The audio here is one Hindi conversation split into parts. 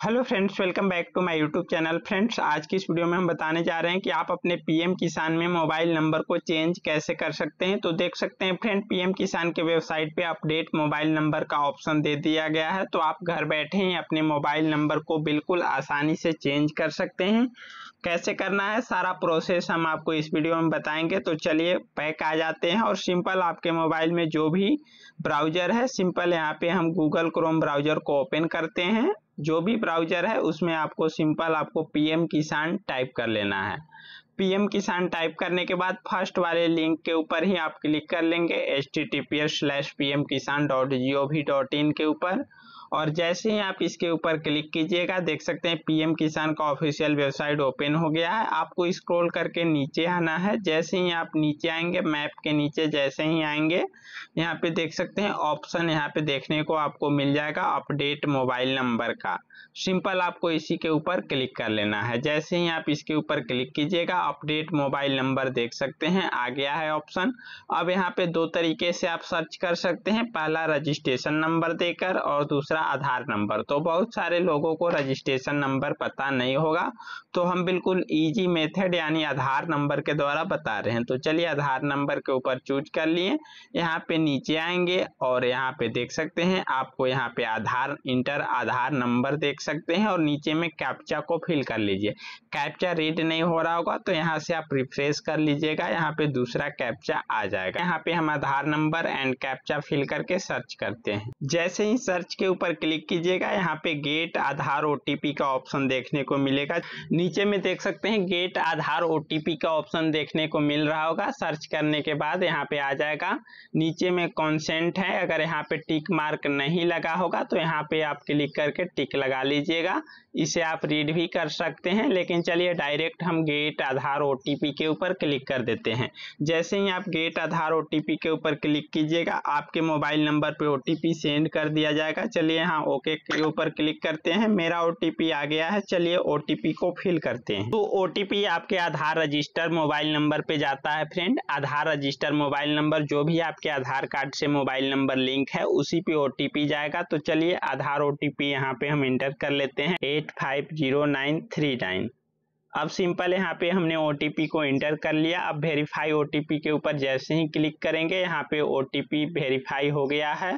Hello friends welcome back to my YouTube channel friends आज की इस वीडियो में हम बताने जा रहे हैं कि आप अपने पीएम किसान में मोबाइल नंबर को चेंज कैसे कर सकते हैं। तो देख सकते हैं फ्रेंड पीएम किसान के वेबसाइट पे अपडेट मोबाइल नंबर का ऑप्शन दे दिया गया है। तो आप घर बैठे ही अपने मोबाइल नंबर को बिल्कुल आसानी से चेंज कर सकते हैं। कैसे करना है, सारा प्रोसेस हम आपको इस वीडियो में बताएँगे। तो चलिए पैक आ जाते हैं और सिंपल आपके मोबाइल में जो भी ब्राउज़र है सिंपल यहाँ पे हम गूगल क्रोम ब्राउज़र को ओपन करते हैं। जो भी ब्राउज़र है, उसमें आपको सिंपल आपको पीएम किसान टाइप कर लेना है। पीएम किसान टाइप करने के बाद फ़र्स्ट वाले लिंक के ऊपर ही आप क्लिक कर लेंगे H T T P S slash P M Kisan dot G O V dot in के ऊपर। और जैसे ही आप इसके ऊपर क्लिक कीजिएगा, देख सकते हैं पीएम किसान का ऑफिशियल वेबसाइट ओपन हो गया है। आपको स्क्रॉल करके नीचे आना है। जैसे ही आप नीचे आएँगे, मैप के नीचे जैसे ही आएँगे, यहाँ पे देख सकते हैं ऑप्शन यहाँ पे देखने को आपको मिल जाएगा अपडेट मोबाइल नंबर का। सिंपल आपको इसी के ऊपर क्लिक कर लेना है। जैसे ही आप इसके ऊपर क्लिक कीजिएगा, अपडेट मोबाइल नंबर देख सकते हैं। आ गया है ऑप्शन। अब यहाँ पे दो तरीके से आप सर्च कर सकते हैं। पहला रजिस्ट्रेशन नंबर देकर और दूसरा आधार नंबर। तो बहुत सारे लोगों को रजिस्ट्रेशन नंबर पता नहीं होगा तो हम बिल्कुल इजी मेथड यानी आधार नंबर के द्वारा बता रहे हैं। तो चलिए आधार नंबर के ऊपर चूज़ कर लिए। यहाँ पे नीचे आएँगे और यहाँ पे देख सकते हैं, आपको यहाँ पे आधार इंटर आधार नंबर देख सकते हैं और नीचे में कैप्चा को फिल कर लीजिए। कैप्चा रीड नहीं हो रहा होगा तो यहाँ से आप रिफ्रेश कर लीजिएगा, यहाँ पे दूसरा कैप्चा आ जाएगा। यहाँ पे हम Aadhaar number and captcha fill करके सर्च करते हैं। जैसे ही सर्च के ऊपर क्लिक कीजिएगा। यहाँ पे गेट, आधार ओटीपी का ऑप्शन देखने को मिलेगा। नीचे में देख सकते हैं, गेट, आधार ओटीपी का ऑप्शन देखने को मिल रहा होगा। सर्च करने के बाद यहाँ पे आ जाएगा। नीचे में कॉन्सेंट है। अगर यहाँ पे टिक मार्क नहीं लगा होगा तो यहाँ पे आप क्लिक करके टिक लगा लीजिएगा। इसे आप रीड भी कर सकते हैं, लेकिन चलिए डायरेक्ट हम गेट, आधार ओटीपी के ऊपर क्लिक कर देते हैं। जैसे ही आप गेट, आधार ओटीपी के ऊपर क्लिक कीजिएगा, आपके मोबाइल नंबर पे ओटीपी सेंड कर दिया जाएगा। चलिए यहाँ ओके के ऊपर क्लिक करते हैं। मेरा ओटीपी आ गया है। चलिए ओटीपी को फिल करते हैं। तो ओटीपी आपके आधार रजिस्टर मोबाइल नंबर पे जाता है friend Aadhaar register mobile number जो भी आपके आधार कार्ड से मोबाइल नंबर लिंक है, उसी पे ओटीपी जाएगा। तो चलिए आधार ओटीपी यहाँ पे हम इंटर कर लेते हैं। Eight five zero nine three nine अब सिंपल यहाँ पे हमने ओ को इंटर कर लिया। अब वेरीफाई ओ के ऊपर जैसे ही क्लिक करेंगे, यहाँ पे ओ वेरीफाई हो गया है।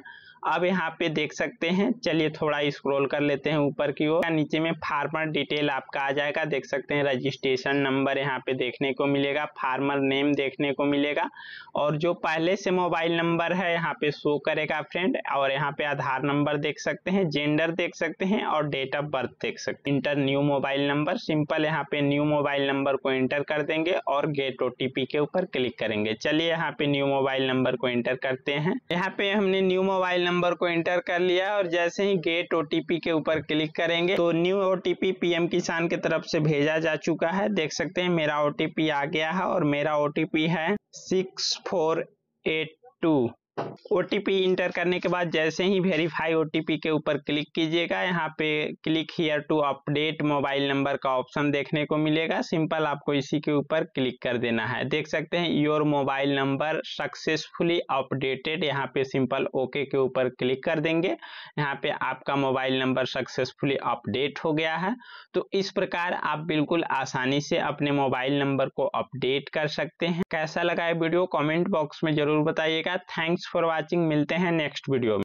अब यहाँ पे देख सकते हैं। चलिए थोड़ा स्क्रॉल कर लेते हैं ऊपर की ओर। नीचे में फार्मर डिटेल आपका आ जाएगा। देख सकते हैं रजिस्ट्रेशन नंबर यहाँ पे देखने को मिलेगा। फार्मर नेम देखने को मिलेगा। और जो पहले से मोबाइल नंबर है, यहाँ पे शो करेगा फ्रेंड और यहाँ पे आधार नंबर देख सकते हैं जेंडर देख सकते हैं और डेट ऑफ़ बर्थ देख सकते हैं। Enter new mobile number simple यहाँ पे न्यू मोबाइल नंबर को इंटर कर देंगे और गेट ओटीपी के ऊपर क्लिक करेंगे। चलिए यहाँ पे न्यू मोबाइल नंबर को इंटर करते हैं। यहाँ पे हमने न्यू मोबाइल नंबर को एंटर कर लिया और जैसे ही गेट ओटीपी के ऊपर क्लिक करेंगे तो न्यू ओटीपी पीएम किसान की तरफ़ से भेजा जा चुका है। देख सकते हैं, मेरा ओटीपी आ गया है और मेरा ओटीपी है six four eight two OTP enter करने के बाद जैसे ही वेरीफाई ओटीपी के ऊपर क्लिक कीजिएगा। यहाँ पे click here to update mobile number का ऑप्शन देखने को मिलेगा। सिंपल आपको इसी के ऊपर क्लिक कर देना है। देख सकते हैं your mobile number successfully updated यहाँ पे सिंपल ओके के ऊपर क्लिक कर देंगे। यहाँ पे आपका मोबाइल नंबर सक्सेसफुली अपडेट हो गया है। तो इस प्रकार आप बिल्कुल आसानी से अपने मोबाइल नंबर को अपडेट कर सकते हैं। कैसा लगा है वीडियो? कॉमेंट बॉक्स में ज़रूर बताइएगा। थैंक्स फॉर वॉचिंग मिलते हैं नेक्स्ट वीडियो में।